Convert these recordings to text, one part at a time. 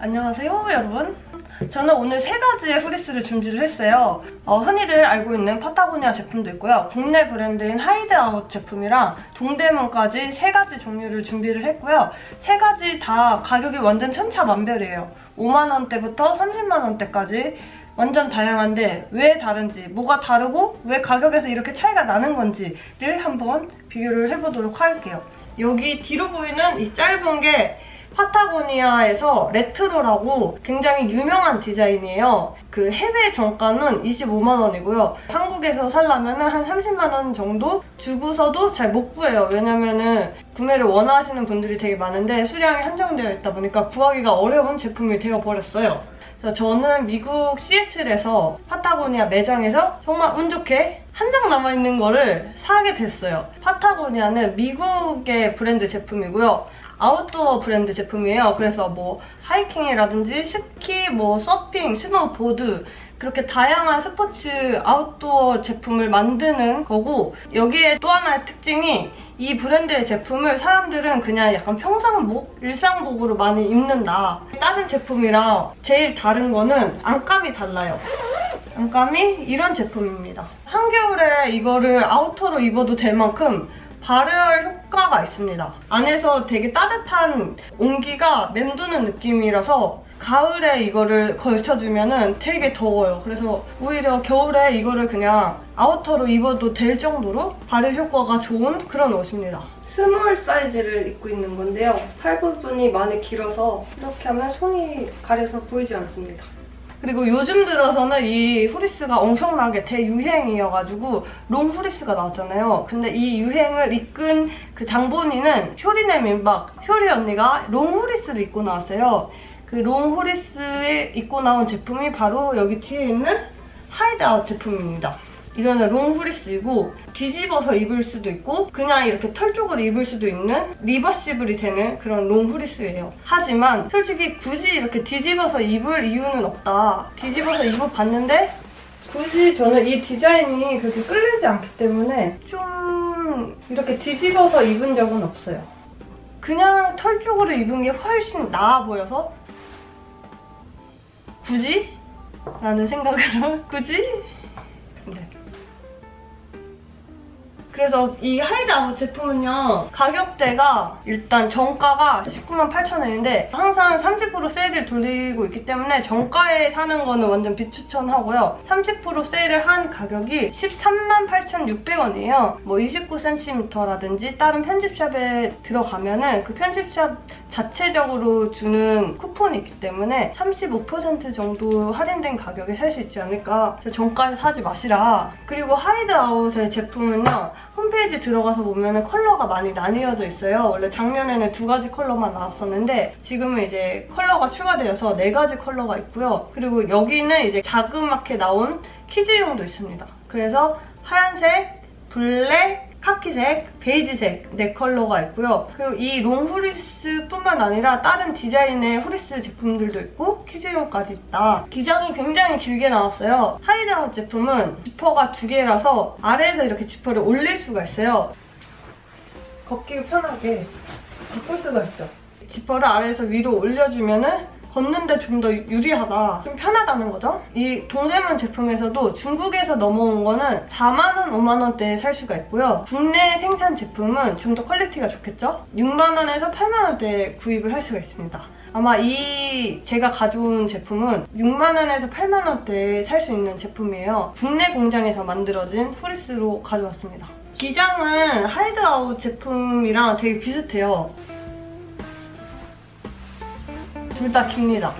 안녕하세요 여러분. 저는 오늘 세 가지의 후리스를 준비를 했어요. 어, 흔히들 알고 있는 파타고니아 제품도 있고요. 국내 브랜드인 하이드아웃 제품이랑 동대문까지 세 가지 종류를 준비를 했고요. 세 가지 다 가격이 완전 천차만별이에요. 5만원대부터 30만원대까지 완전 다양한데 왜 다른지, 뭐가 다르고 왜 가격에서 이렇게 차이가 나는 건지를 한번 비교를 해보도록 할게요. 여기 뒤로 보이는 이 짧은 게 파타고니아에서 레트로라고 굉장히 유명한 디자인이에요. 그 해외 정가는 25만 원이고요. 한국에서 살려면 한 30만 원 정도 주고서도 잘 못 구해요. 왜냐면은 구매를 원하시는 분들이 되게 많은데 수량이 한정되어 있다 보니까 구하기가 어려운 제품이 되어버렸어요. 저는 미국 시애틀에서 파타고니아 매장에서 정말 운 좋게 한 장 남아있는 거를 사게 됐어요. 파타고니아는 미국의 브랜드 제품이고요. 아웃도어 브랜드 제품이에요. 그래서 뭐 하이킹이라든지 스키, 뭐 서핑, 스노보드 그렇게 다양한 스포츠 아웃도어 제품을 만드는 거고 여기에 또 하나의 특징이 이 브랜드의 제품을 사람들은 그냥 약간 평상복, 일상복으로 많이 입는다. 다른 제품이랑 제일 다른 거는 안감이 달라요. 안감이 이런 제품입니다. 한겨울에 이거를 아우터로 입어도 될 만큼 발열 효과가 있습니다. 안에서 되게 따뜻한 온기가 맴도는 느낌이라서 가을에 이거를 걸쳐주면 되게 더워요. 그래서 오히려 겨울에 이거를 그냥 아우터로 입어도 될 정도로 발열 효과가 좋은 그런 옷입니다. 스몰 사이즈를 입고 있는 건데요. 팔 부분이 많이 길어서 이렇게 하면 손이 가려서 보이지 않습니다. 그리고 요즘 들어서는 이 후리스가 엄청나게 대유행이어가지고 롱 후리스가 나왔잖아요. 근데 이 유행을 이끈 그 장본인은 효리네 민박, 효리 언니가 롱 후리스를 입고 나왔어요. 그 롱 후리스에 입고 나온 제품이 바로 여기 뒤에 있는 하이드 아웃 제품입니다. 이거는 롱 후리스이고 뒤집어서 입을 수도 있고 그냥 이렇게 털 쪽으로 입을 수도 있는 리버시블이 되는 그런 롱 후리스예요. 하지만 솔직히 굳이 이렇게 뒤집어서 입을 이유는 없다. 뒤집어서 입어봤는데 굳이 저는 이 디자인이 그렇게 끌리지 않기 때문에 좀 이렇게 뒤집어서 입은 적은 없어요. 그냥 털 쪽으로 입은 게 훨씬 나아 보여서 굳이? 라는 생각으로 굳이? 그래서 이 하이드아웃 제품은요 가격대가 일단 정가가 19만 8천 원인데 항상 30% 세일을 돌리고 있기 때문에 정가에 사는 거는 완전 비추천하고요. 30% 세일을 한 가격이 13만 8,600원이에요. 뭐 29cm라든지 다른 편집샵에 들어가면 은 그 편집샵 자체적으로 주는 쿠폰이 있기 때문에 35% 정도 할인된 가격에 살 수 있지 않을까. 정가에 사지 마시라. 그리고 하이드아웃의 제품은요 홈페이지 들어가서 보면 컬러가 많이 나뉘어져 있어요. 원래 작년에는 두 가지 컬러만 나왔었는데 지금은 이제 컬러가 추가되어서 네 가지 컬러가 있고요. 그리고 여기는 이제 자그맣게 나온 키즈용도 있습니다. 그래서 하얀색, 블랙, 카키색, 베이지색 네 컬러가 있고요. 그리고 이 롱 후리스뿐만 아니라 다른 디자인의 후리스 제품들도 있고 키즈용까지 있다. 기장이 굉장히 길게 나왔어요. 하이드아웃 제품은 지퍼가 두 개라서 아래에서 이렇게 지퍼를 올릴 수가 있어요. 걷기 편하게 바꿀 수가 있죠. 지퍼를 아래에서 위로 올려주면 은 걷는데 좀 더 유리하다, 좀 편하다는 거죠. 이 동대문 제품에서도 중국에서 넘어온 거는 4만원, 5만원대에 살 수가 있고요. 국내 생산 제품은 좀 더 퀄리티가 좋겠죠? 6만원에서 8만원대에 구입을 할 수가 있습니다. 아마 이 제가 가져온 제품은 6만원에서 8만원대에 살 수 있는 제품이에요. 국내 공장에서 만들어진 후리스로 가져왔습니다. 기장은 하이드아웃 제품이랑 되게 비슷해요. 둘 다 깁니다.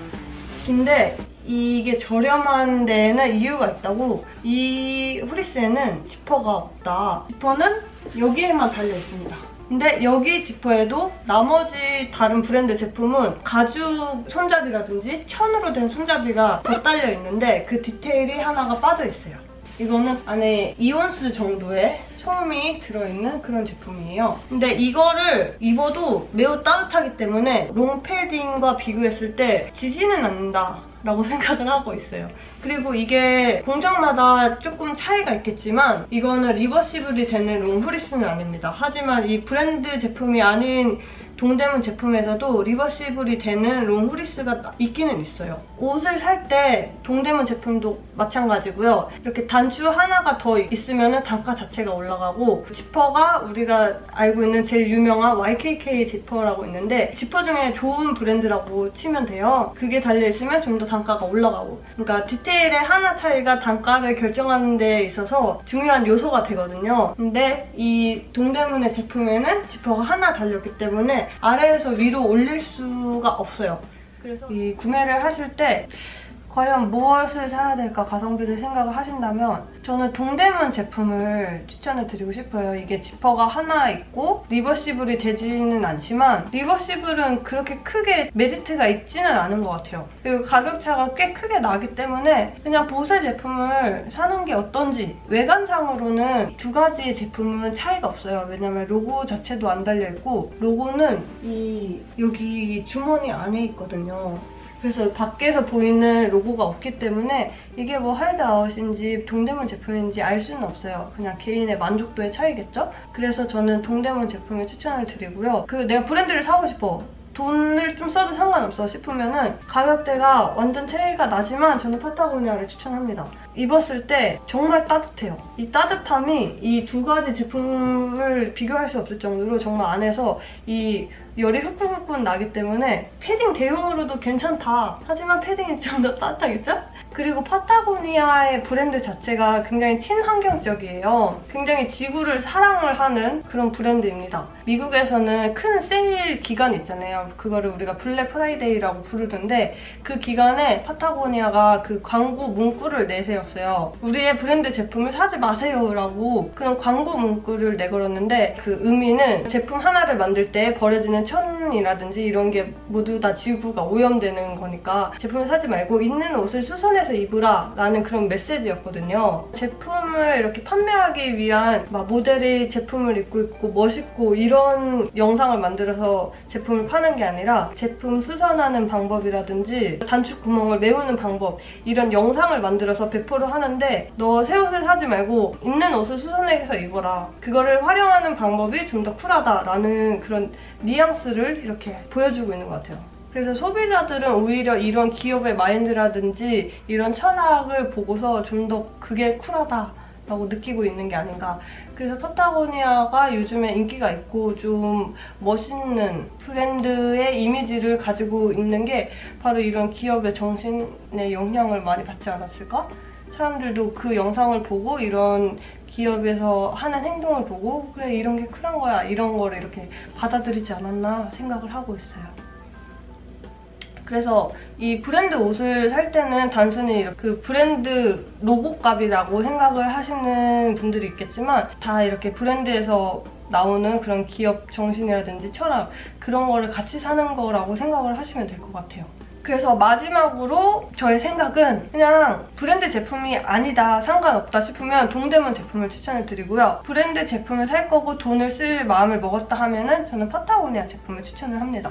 긴데 이게 저렴한 데에는 이유가 있다고 이 후리스에는 지퍼가 없다. 지퍼는 여기에만 달려있습니다. 근데 여기 지퍼에도 나머지 다른 브랜드 제품은 가죽 손잡이라든지 천으로 된 손잡이가 더 딸려있는데 그 디테일이 하나가 빠져있어요. 이거는 안에 이 온스 정도의 솜이 들어있는 그런 제품이에요. 근데 이거를 입어도 매우 따뜻하기 때문에 롱 패딩과 비교했을 때 지지는 않는다. 라고 생각을 하고 있어요. 그리고 이게 공장마다 조금 차이가 있겠지만 이거는 리버시블이 되는 롱 후리스는 아닙니다. 하지만 이 브랜드 제품이 아닌 동대문 제품에서도 리버시블이 되는 롱 후리스가 있기는 있어요. 옷을 살 때 동대문 제품도 마찬가지고요. 이렇게 단추 하나가 더 있으면 단가 자체가 올라가고 지퍼가 우리가 알고 있는 제일 유명한 YKK 지퍼라고 있는데 지퍼 중에 좋은 브랜드라고 치면 돼요. 그게 달려있으면 좀 더 단가가 올라가고 그러니까 디테일의 하나 차이가 단가를 결정하는 데 있어서 중요한 요소가 되거든요. 근데 이 동대문의 제품에는 지퍼가 하나 달렸기 때문에 아래에서 위로 올릴 수가 없어요. 그래서 이 구매를 하실 때 과연 무엇을 사야 될까 가성비를 생각을 하신다면 저는 동대문 제품을 추천을 드리고 싶어요. 이게 지퍼가 하나 있고 리버시블이 되지는 않지만 리버시블은 그렇게 크게 메리트가 있지는 않은 것 같아요. 그리고 가격차가 꽤 크게 나기 때문에 그냥 보세 제품을 사는 게 어떤지 외관상으로는 두 가지 제품은 차이가 없어요. 왜냐면 로고 자체도 안 달려있고 로고는 이 여기 주머니 안에 있거든요. 그래서 밖에서 보이는 로고가 없기 때문에 이게 뭐 하이드 아웃인지 동대문 제품인지 알 수는 없어요. 그냥 개인의 만족도의 차이겠죠? 그래서 저는 동대문 제품을 추천을 드리고요. 그 내가 브랜드를 사고 싶어. 돈을 좀 써도 상관없어 싶으면 은 가격대가 완전 차이가 나지만 저는 파타고니아를 추천합니다. 입었을 때 정말 따뜻해요. 이 따뜻함이 이 두 가지 제품을 비교할 수 없을 정도로 정말 안에서 이 열이 후끈후끈 나기 때문에 패딩 대용으로도 괜찮다. 하지만 패딩이 좀 더 따뜻하겠죠? 그리고 파타고니아의 브랜드 자체가 굉장히 친환경적이에요. 굉장히 지구를 사랑을 하는 그런 브랜드입니다. 미국에서는 큰 세일 기간 있잖아요. 그거를 우리가 블랙 프라이데이라고 부르던데 그 기간에 파타고니아가 그 광고 문구를 내세웠어요. 우리의 브랜드 제품을 사지 마세요라고 그런 광고 문구를 내걸었는데 그 의미는 제품 하나를 만들 때 버려지는 천이라든지 이런 게 모두 다 지구가 오염되는 거니까 제품을 사지 말고 있는 옷을 수선해 서 입으라 라는 그런 메시지였거든요. 제품을 이렇게 판매하기 위한 막 모델이 제품을 입고 있고 멋있고 이런 영상을 만들어서 제품을 파는 게 아니라 제품 수선하는 방법이라든지 단축 구멍을 메우는 방법 이런 영상을 만들어서 배포를 하는데 너 새 옷을 사지 말고 있는 옷을 수선해서 입어라. 그거를 활용하는 방법이 좀 더 쿨하다라는 그런 뉘앙스를 이렇게 보여주고 있는 것 같아요. 그래서 소비자들은 오히려 이런 기업의 마인드라든지 이런 철학을 보고서 좀 더 그게 쿨하다 라고 느끼고 있는 게 아닌가. 그래서 파타고니아가 요즘에 인기가 있고 좀 멋있는 브랜드의 이미지를 가지고 있는 게 바로 이런 기업의 정신의 영향을 많이 받지 않았을까? 사람들도 그 영상을 보고 이런 기업에서 하는 행동을 보고 그래 이런 게 쿨한 거야 이런 거를 이렇게 받아들이지 않았나 생각을 하고 있어요. 그래서 이 브랜드 옷을 살 때는 단순히 그 브랜드 로고 값이라고 생각을 하시는 분들이 있겠지만 다 이렇게 브랜드에서 나오는 그런 기업 정신이라든지 철학 그런 거를 같이 사는 거라고 생각을 하시면 될 것 같아요. 그래서 마지막으로 저의 생각은 그냥 브랜드 제품이 아니다 상관없다 싶으면 동대문 제품을 추천을 드리고요. 브랜드 제품을 살 거고 돈을 쓸 마음을 먹었다 하면 은 저는 파타고니아 제품을 추천을 합니다.